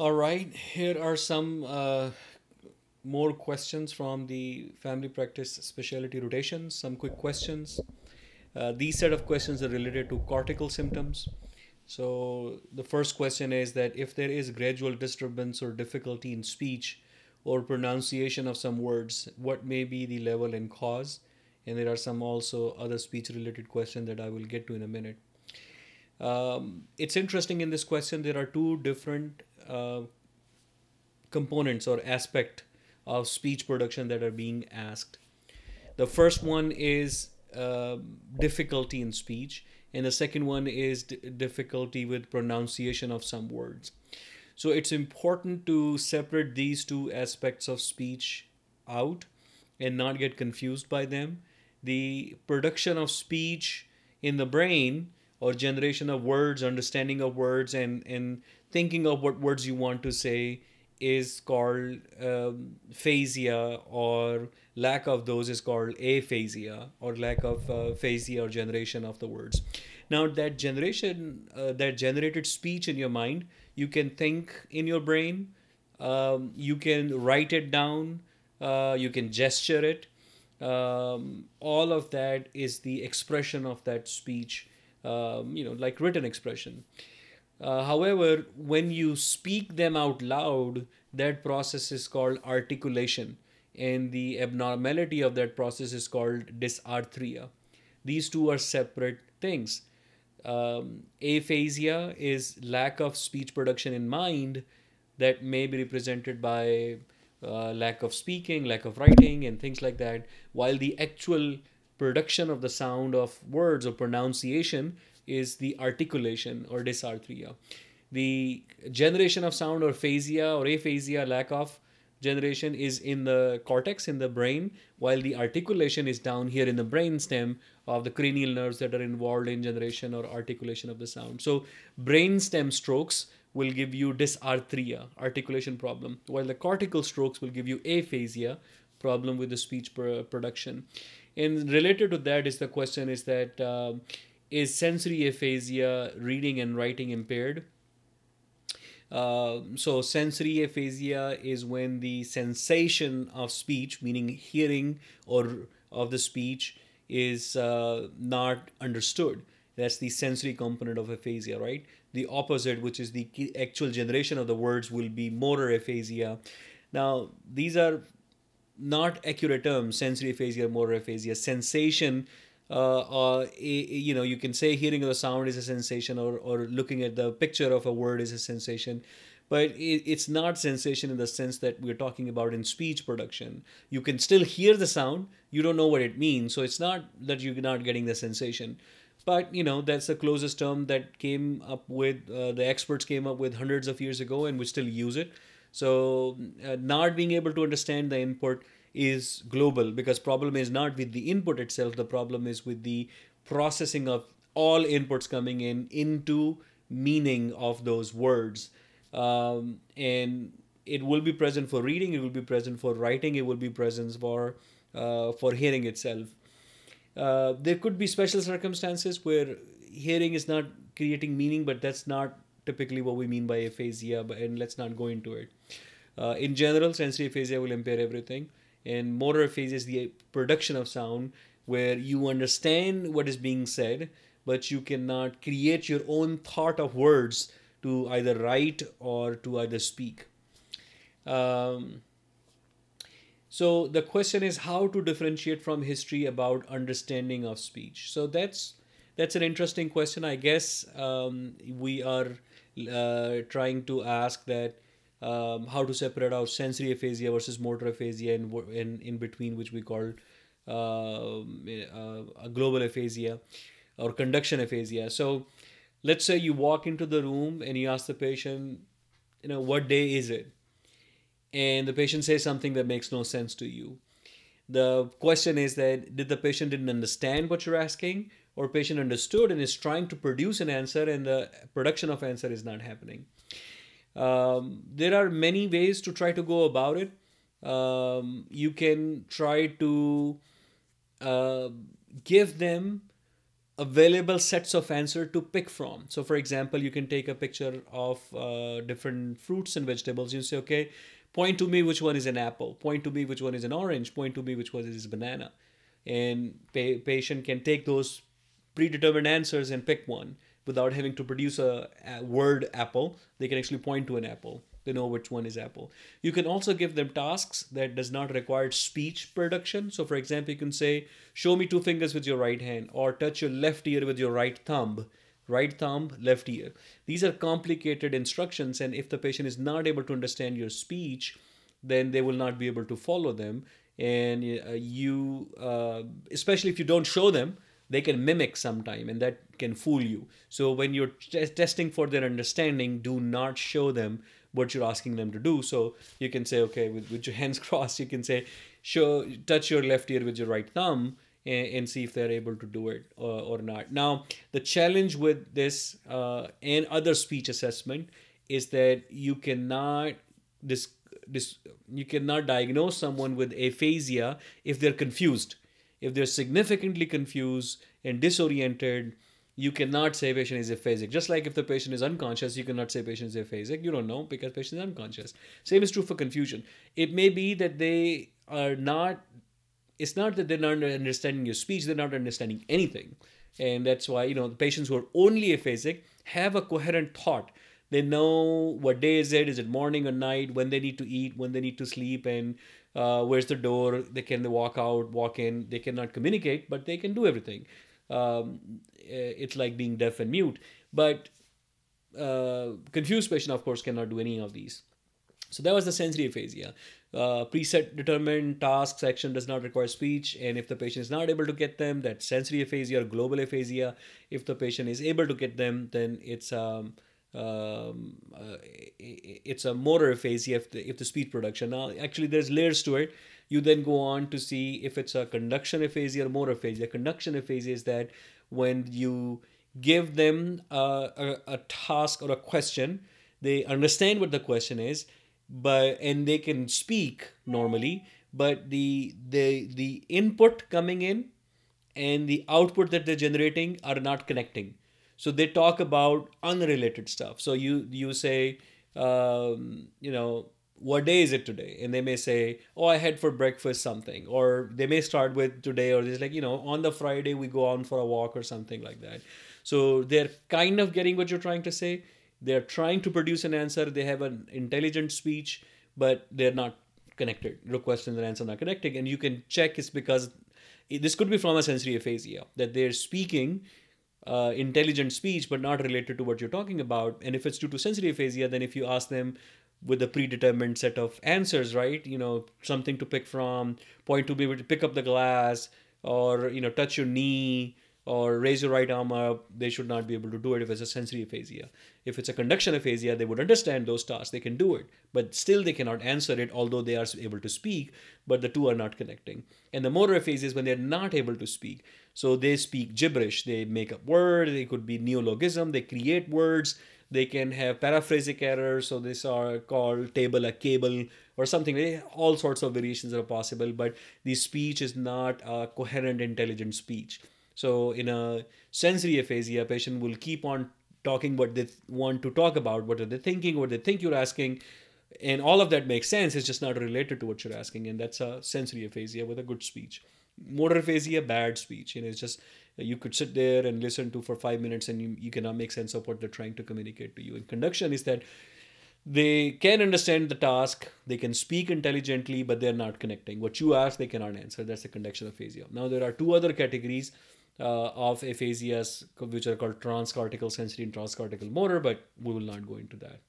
All right, here are some uh, more questions from the family practice specialty rotations. Some quick questions. Uh, these set of questions are related to cortical symptoms. So the first question is that if there is gradual disturbance or difficulty in speech or pronunciation of some words, what may be the level and cause? And there are some also other speech related questions that I will get to in a minute. Um, it's interesting in this question, there are two different uh, components or aspect of speech production that are being asked. The first one is uh, difficulty in speech, and the second one is difficulty with pronunciation of some words. So it's important to separate these two aspects of speech out and not get confused by them. The production of speech in the brain or generation of words, understanding of words, and, and thinking of what words you want to say is called um, phasia or lack of those is called aphasia or lack of uh, phasia or generation of the words. Now that generation uh, that generated speech in your mind you can think in your brain um, you can write it down uh, you can gesture it um, all of that is the expression of that speech um, you know like written expression uh, however, when you speak them out loud, that process is called articulation, and the abnormality of that process is called dysarthria. These two are separate things. Um, aphasia is lack of speech production in mind that may be represented by uh, lack of speaking, lack of writing, and things like that, while the actual production of the sound of words or pronunciation is the articulation or dysarthria. The generation of sound or phasia or aphasia, lack of generation, is in the cortex in the brain, while the articulation is down here in the brain stem of the cranial nerves that are involved in generation or articulation of the sound. So, brain stem strokes will give you dysarthria, articulation problem, while the cortical strokes will give you aphasia, problem with the speech production. And related to that is the question is that uh, is sensory aphasia reading and writing impaired? Uh, so sensory aphasia is when the sensation of speech, meaning hearing or of the speech, is uh, not understood. That's the sensory component of aphasia, right? The opposite, which is the actual generation of the words, will be motor aphasia. Now, these are not accurate terms, sensory aphasia, motor aphasia. Sensation uh, uh, you know, you can say hearing of the sound is a sensation, or or looking at the picture of a word is a sensation, but it, it's not sensation in the sense that we're talking about in speech production. You can still hear the sound, you don't know what it means, so it's not that you're not getting the sensation. But you know that's the closest term that came up with uh, the experts came up with hundreds of years ago, and we still use it. So uh, not being able to understand the input is global because problem is not with the input itself. The problem is with the processing of all inputs coming in into meaning of those words. Um, and it will be present for reading it will be present for writing it will be present for uh, for hearing itself. Uh, there could be special circumstances where hearing is not creating meaning but that's not typically what we mean by aphasia but, and let's not go into it. Uh, in general sensory aphasia will impair everything and motor aphasia is the production of sound where you understand what is being said but you cannot create your own thought of words to either write or to either speak. Um, so the question is how to differentiate from history about understanding of speech. So that's that's an interesting question. I guess um, we are uh, trying to ask that um, how to separate out sensory aphasia versus motor aphasia in, in, in between, which we call uh, a global aphasia or conduction aphasia. So let's say you walk into the room and you ask the patient, you know, what day is it? And the patient says something that makes no sense to you. The question is that did the patient didn't understand what you're asking or patient understood and is trying to produce an answer and the production of answer is not happening. Um, there are many ways to try to go about it. Um, you can try to uh, give them available sets of answer to pick from. So, for example, you can take a picture of uh, different fruits and vegetables. You say, okay, point to me which one is an apple. Point to me which one is an orange. Point to me which one is banana. And pa- patient can take those predetermined answers and pick one. Without having to produce a, a word apple. They can actually point to an apple they know which one is apple. You can also give them tasks that does not require speech production. So for example you can say show me two fingers with your right hand or touch your left ear with your right thumb right thumb left ear. These are complicated instructions and if the patient is not able to understand your speech then they will not be able to follow them. And uh, you uh, especially if you don't show them they can mimic sometime and that can fool you so when you're t- testing for their understanding do not show them what you're asking them to do. So you can say, okay, with, with your hands crossed, you can say, show, touch your left ear with your right thumb and, and see if they're able to do it or, or not. Now, the challenge with this uh, and other speech assessment is that you cannot this this you cannot diagnose someone with aphasia if they're confused if they're significantly confused and disoriented you cannot say patient is aphasic. Just like if the patient is unconscious, you cannot say patient is aphasic. You don't know because patient is unconscious. Same is true for confusion. It may be that they are not. It's not that they're not understanding your speech; they're not understanding anything, and that's why you know the patients who are only aphasic have a coherent thought. They know what day is it? Is it morning or night? When they need to eat? When they need to sleep? And uh, where's the door? They can walk out, walk in. They cannot communicate, but they can do everything um, eh, it's like being deaf and mute. But uh, confused patient, of course, cannot do any of these. So that was the sensory aphasia. Uh, preset determined task section does not require speech, and if the patient is not able to get them, that's sensory aphasia or global aphasia. If the patient is able to get them, then it's um, um, uh, it's a motor aphasia if the, if the speech production. Now, actually, there's layers to it. You then go on to see if it's a conduction aphasia or motor aphasia. Conduction aphasia is that when you give them a, a, a task or a question, they understand what the question is, but and they can speak normally, but the the the input coming in and the output that they're generating are not connecting. So they talk about unrelated stuff. So you you say, um, you know, what day is it today? And they may say oh i had for breakfast something. Or they may start with today or it's like you know on the friday we go on for a walk or something like that. So they're kind of getting what you're trying to say. They're trying to produce an answer. They have an intelligent speech but they're not connected. Request and the answer not connecting. And you can check it's because this could be from a sensory aphasia that they're speaking uh, intelligent speech but not related to what you're talking about and if it's due to sensory aphasia then if you ask them with a predetermined set of answers, right? You know, something to pick from, point to be able to pick up the glass, or you know, touch your knee, or raise your right arm up. They should not be able to do it if it's a sensory aphasia. If it's a conduction aphasia, they would understand those tasks. They can do it, but still they cannot answer it, although they are able to speak. But the two are not connecting. And the motor aphasia is when they're not able to speak. So they speak gibberish. They make up words. They could be neologism. They create words they can have paraphasic errors so these are called table a cable or something all sorts of variations are possible but the speech is not a coherent intelligent speech so in a sensory aphasia patient will keep on talking what they want to talk about what are they thinking what they think you're asking and all of that makes sense it's just not related to what you're asking and that's a sensory aphasia with a good speech motor aphasia bad speech you know it's just you could sit there and listen to for five minutes and you, you cannot make sense of what they're trying to communicate to you. And conduction is that they can understand the task, they can speak intelligently, but they're not connecting. What you ask, they cannot answer. That's the conduction aphasia. Now, there are two other categories uh, of aphasias, which are called transcortical sensory and transcortical motor, but we will not go into that.